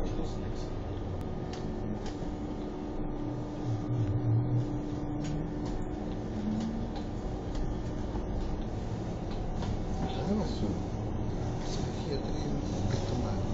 particles next. Já não sou. Essa daqui é teria né? que